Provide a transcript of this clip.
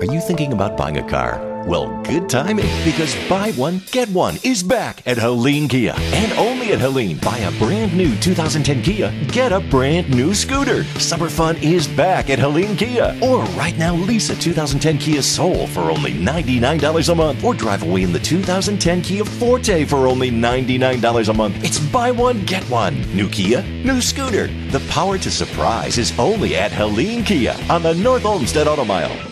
Are you thinking about buying a car? Well, good timing because buy one, get one is back at Halleen Kia. And only at Halleen. Buy a brand new 2010 Kia, get a brand new scooter. Summer fun is back at Halleen Kia. Or right now, lease a 2010 Kia Soul for only $99 a month. Or drive away in the 2010 Kia Forte for only $99 a month. It's buy one, get one. New Kia, new scooter. The power to surprise is only at Halleen Kia on the North Olmsted Auto Mile.